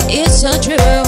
It's so true.